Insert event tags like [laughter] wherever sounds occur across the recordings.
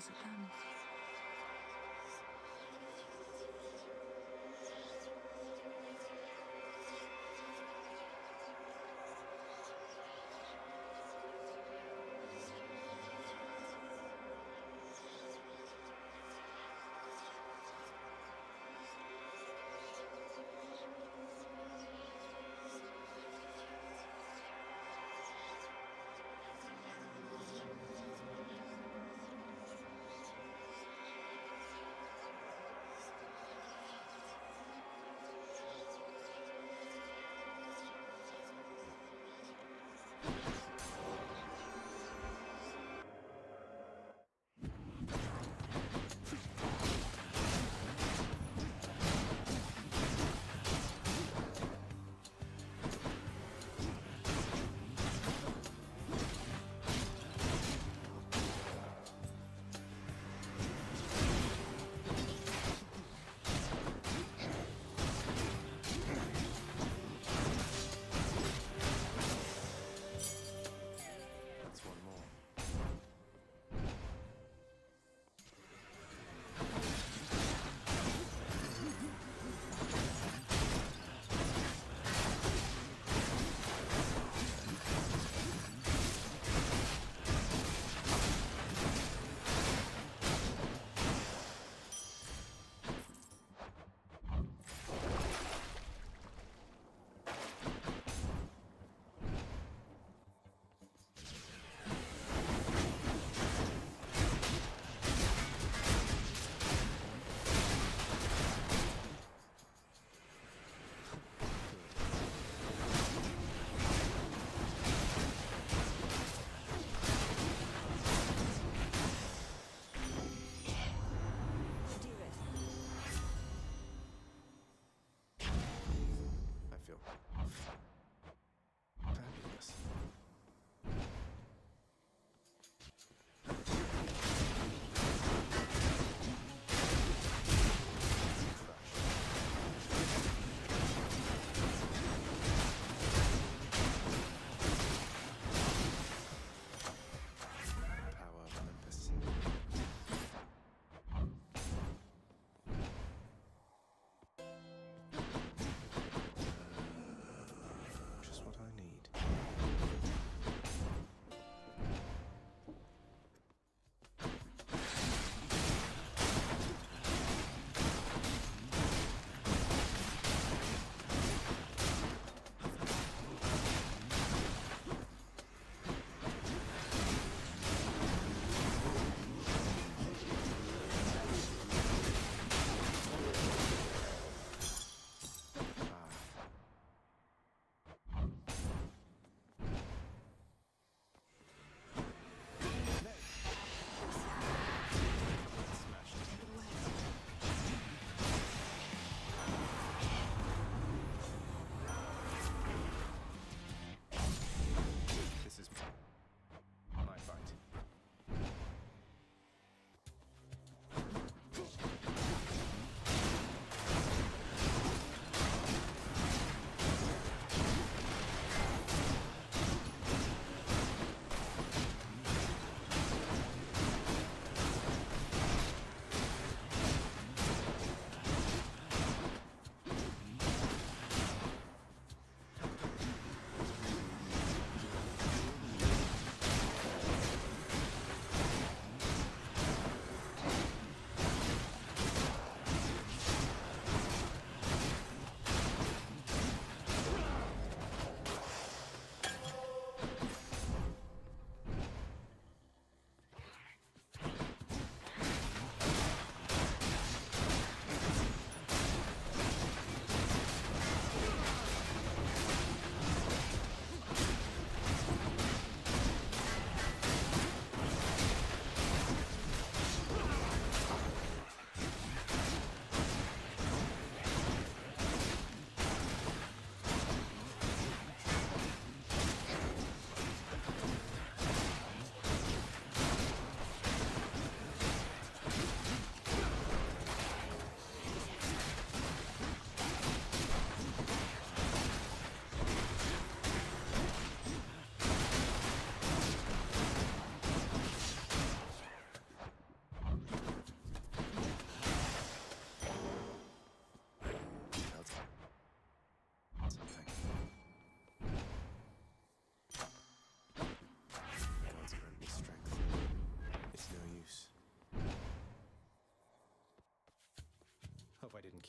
visit them.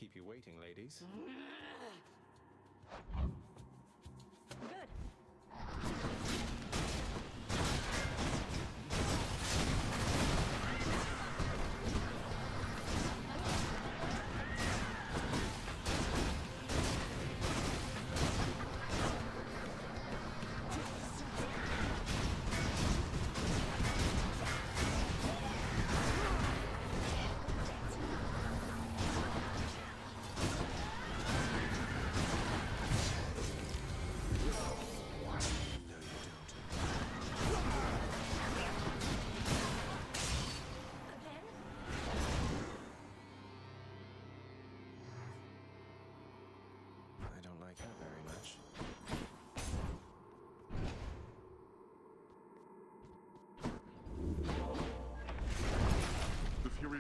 Keep you waiting, ladies. [laughs]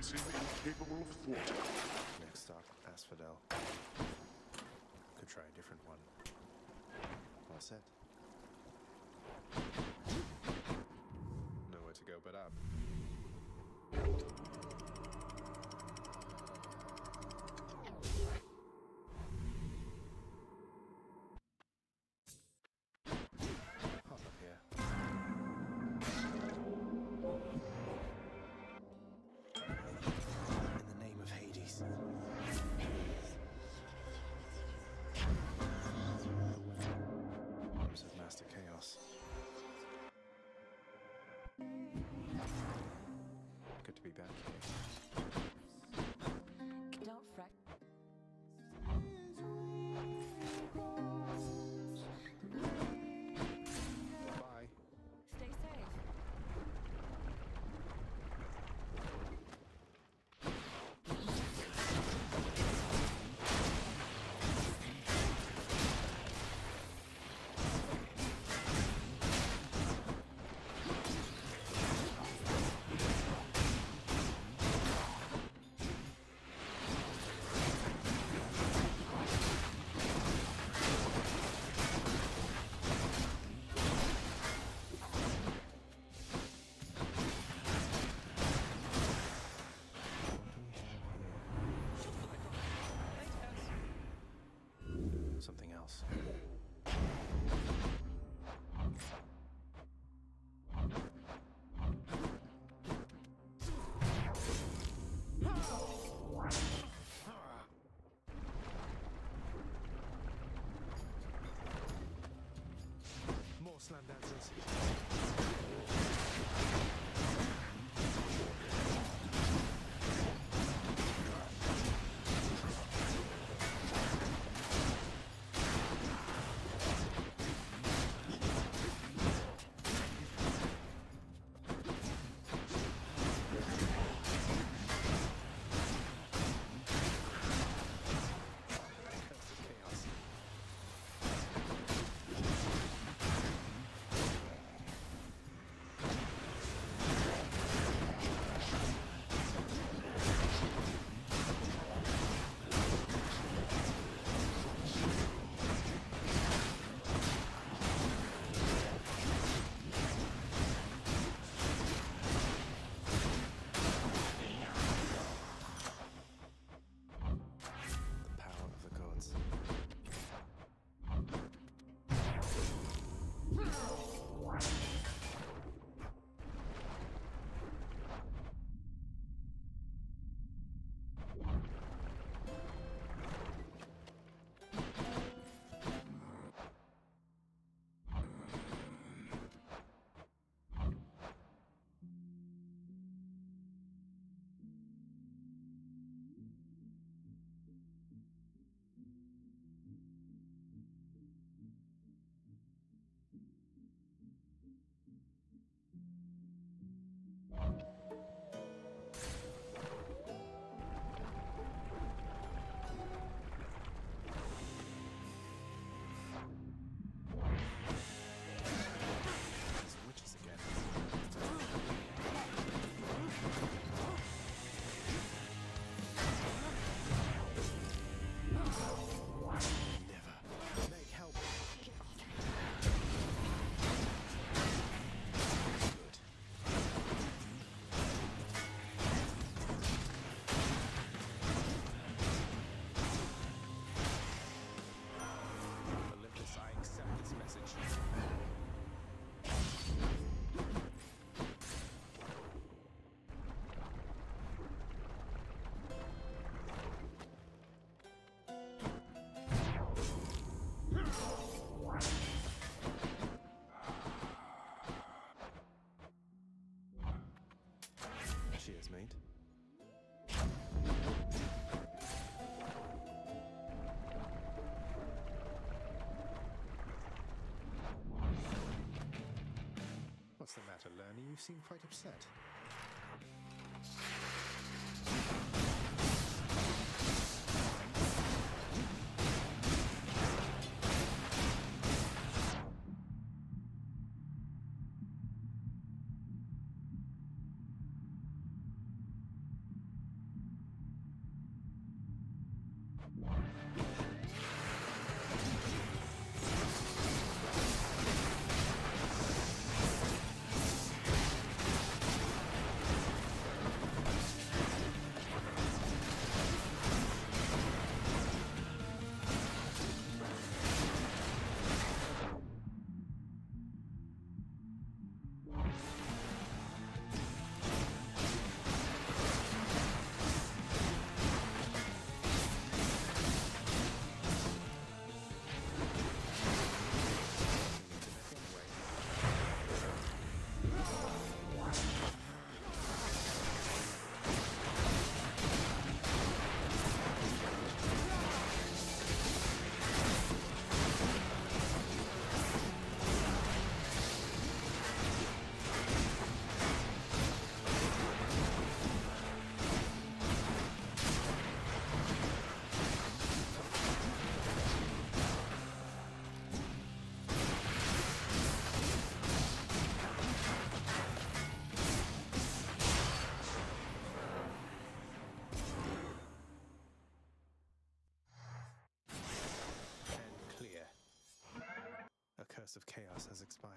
Fury seem incapable of thwarting. Next stop, Asphodel. Could try a different one. All set. Nowhere to go but up. Good Russland answers. What's the matter, Lernie? You seem quite upset. Of chaos has expired.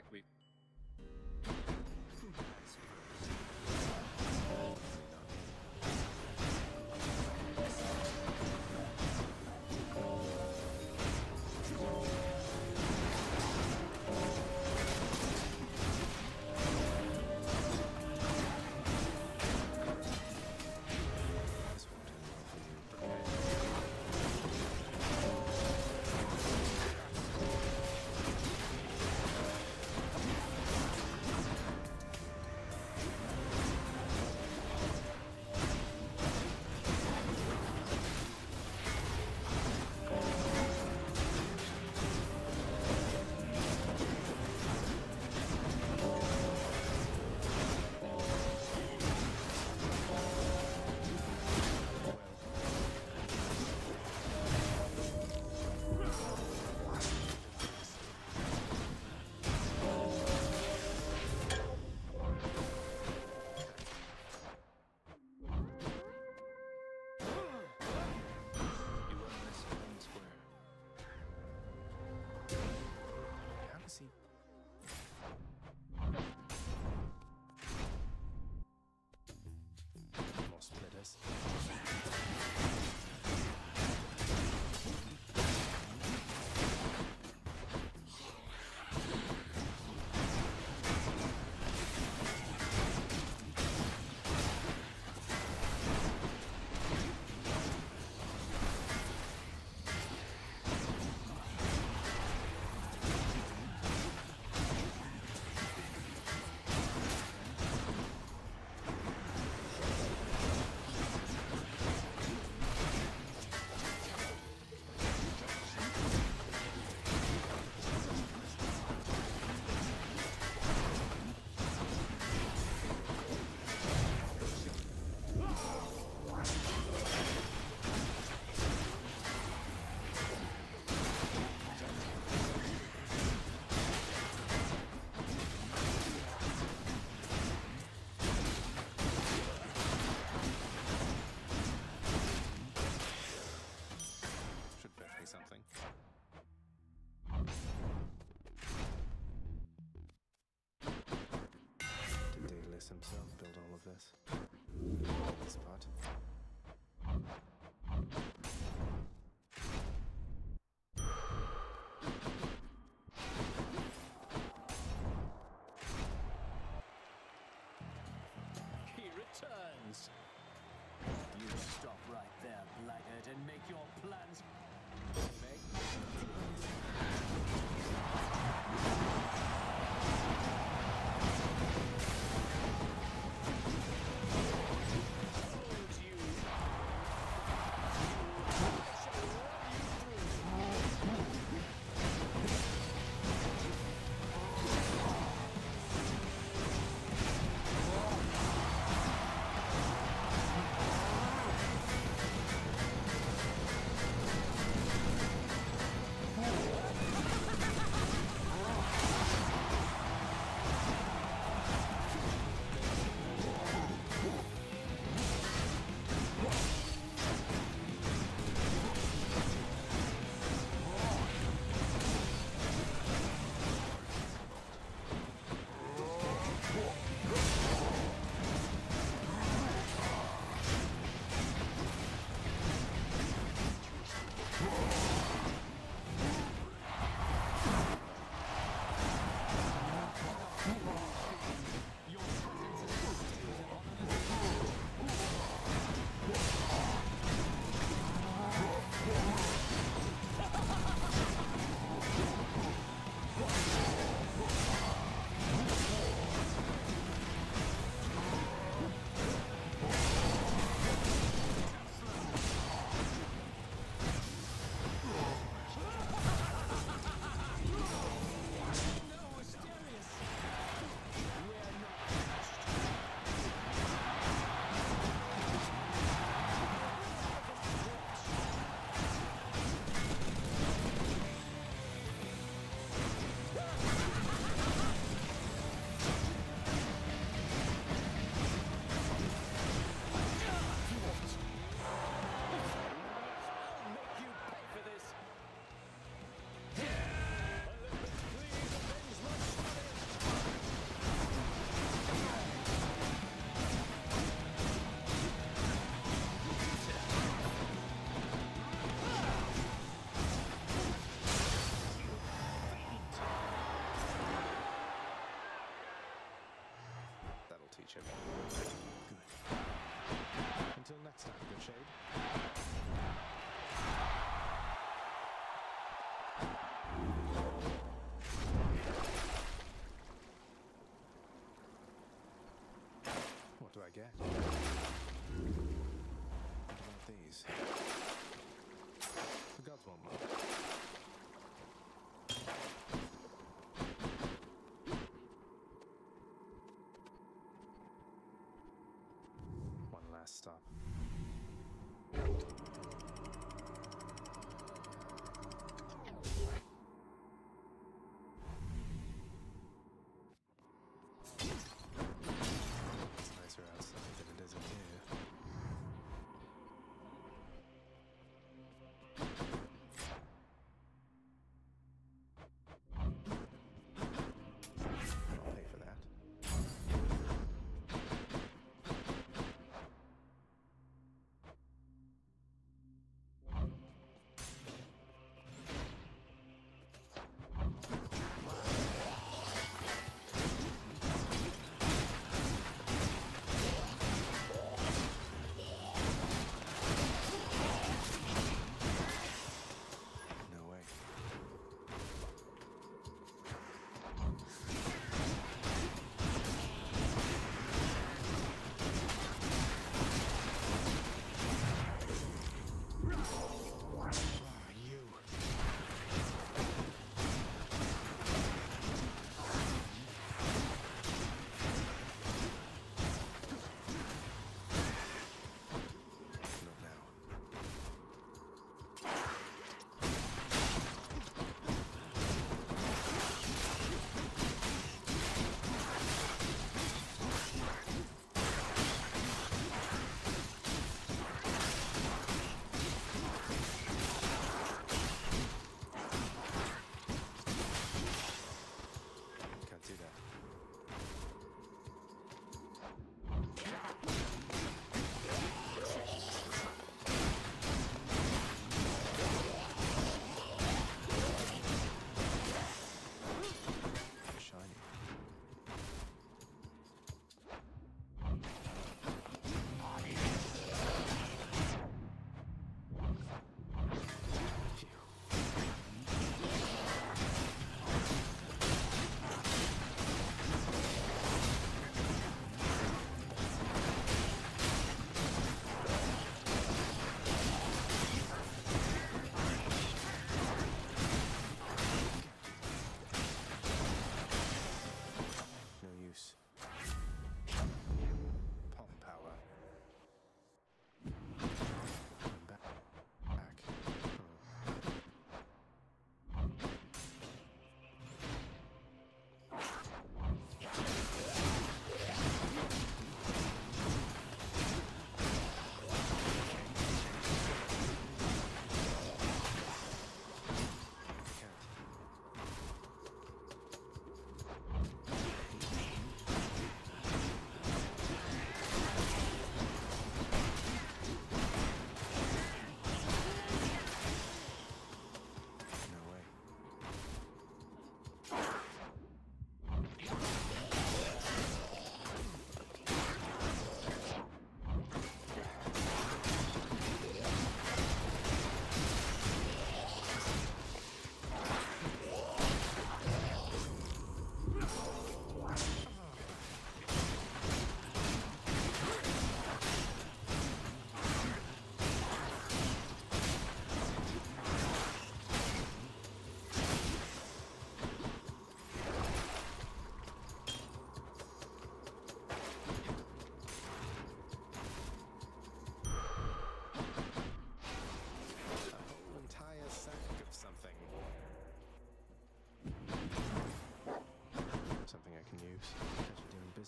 Like we. Build Chip. Good. Until next time, good shade.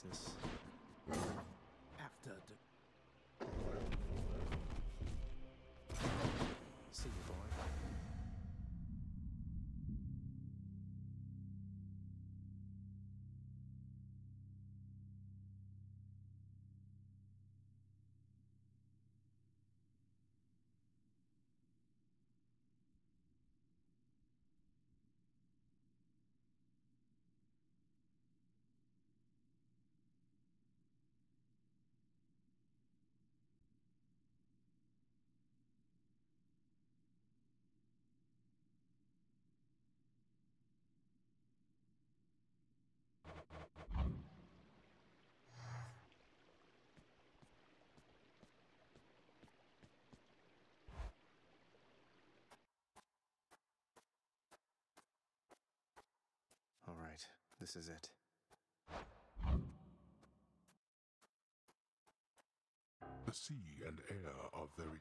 business. This is it. The sea and air are very.